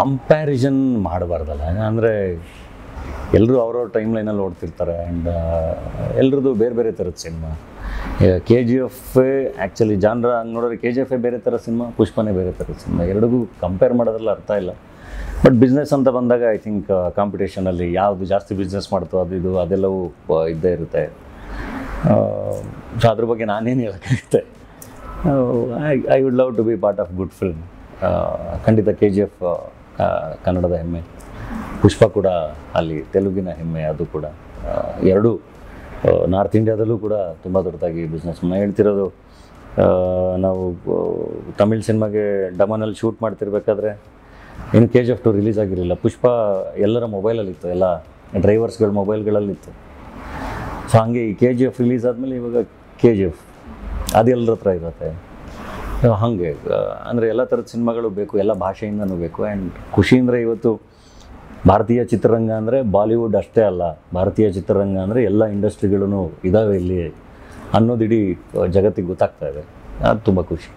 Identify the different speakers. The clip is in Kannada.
Speaker 1: ಕಂಪ್ಯಾರಿಸನ್ ಮಾಡಬಾರ್ದಲ್ಲ. ಅಂದರೆ ಎಲ್ಲರೂ ಅವ್ರವ್ರ ಟೈಮ್ ಲೈನಲ್ಲಿ ಓಡ್ತಿರ್ತಾರೆ ಆ್ಯಂಡ್ ಎಲ್ರದ್ದು ಬೇರೆ ಬೇರೆ ಥರದ cinema K G F actually genre ಹಂಗೆ ನೋಡಿದ್ರೆ ಕೆ ಜಿ ಎಫ್ ಬೇರೆ ಥರ ಸಿನಿಮಾ ಪುಷ್ಪನೇ ಬೇರೆ ಥರದ ಸಿನಿಮಾ ಎರಡಿಗೂ ಕಂಪೇರ್ ಮಾಡೋದ್ರಲ್ಲಿ ಅರ್ಥ ಇಲ್ಲ. ಬಟ್ ಬಿಸ್ನೆಸ್ ಅಂತ ಬಂದಾಗ ಐ ಥಿಂಕ್ ಕಾಂಪಿಟೇಷನಲ್ಲಿ ಯಾವುದು ಜಾಸ್ತಿ ಬಿಸ್ನೆಸ್ ಮಾಡ್ತೋ ಅದು ಇದು ಅದೆಲ್ಲವೂ ಇದ್ದೇ ಇರುತ್ತೆ. ಸೊ ಅದ್ರ ಬಗ್ಗೆ ನಾನೇನು ಹೇಳೋಕ್ಕಾಗುತ್ತೆ? I I would love to be part of good film ಖಂಡಿತ ಕೆ ಜಿ ಎಫ್ ಕನ್ನಡದ ಹೆಮ್ಮೆ. ಪುಷ್ಪ ಕೂಡ ಅಲ್ಲಿ, ತೆಲುಗಿನ ಹೆಮ್ಮೆ, ಅದು ಕೂಡ. ಎರಡು ನಾರ್ತ್ ಇಂಡಿಯಾದಲ್ಲೂ ಕೂಡ ತುಂಬ ದೊಡ್ಡದಾಗಿ ಬಿಸ್ನೆಸ್ ಹೇಳ್ತಿರೋದು ನಾವು ತಮಿಳ್ ಸಿನಿಮಾಗೆ ಡಮನಲ್ಲಿ ಶೂಟ್ ಮಾಡ್ತಿರ್ಬೇಕಾದ್ರೆ ಇನ್ನು K G F two release ಆಗಿರಲಿಲ್ಲ. ಪುಷ್ಪ ಎಲ್ಲರ ಮೊಬೈಲಲ್ಲಿತ್ತು, ಎಲ್ಲ ಡ್ರೈವರ್ಸ್ಗಳ ಮೊಬೈಲ್ಗಳಲ್ಲಿತ್ತು. ಸೊ ಹಂಗೆ ಈ ಕೆ ಜಿ ಎಫ್ ರಿಲೀಸ್ ಆದಮೇಲೆ ಇವಾಗ ಕೆ ಜಿ ಎಫ್ ಅದೆಲ್ಲರ ಹತ್ರ ಇರುತ್ತೆ. ಹಾಗೆ ಅಂದರೆ ಎಲ್ಲ ಥರದ ಸಿನಿಮಾಗಳು ಬೇಕು, ಎಲ್ಲ ಭಾಷೆಯಿಂದನೂ ಬೇಕು. ಆ್ಯಂಡ್ ಖುಷಿ ಅಂದರೆ ಇವತ್ತು ಭಾರತೀಯ ಚಿತ್ರರಂಗ ಅಂದರೆ ಬಾಲಿವುಡ್ ಅಷ್ಟೇ ಅಲ್ಲ. ಭಾರತೀಯ ಚಿತ್ರರಂಗ ಅಂದರೆ ಎಲ್ಲ ಇಂಡಸ್ಟ್ರಿಗಳೂ ಇದ್ದಾವೆ ಇಲ್ಲಿ ಅನ್ನೋದು ಇಡೀ ಜಗತ್ತಿಗೆ ಗೊತ್ತಾಗ್ತಾ ಇದೆ. ಅದು ತುಂಬ ಖುಷಿ.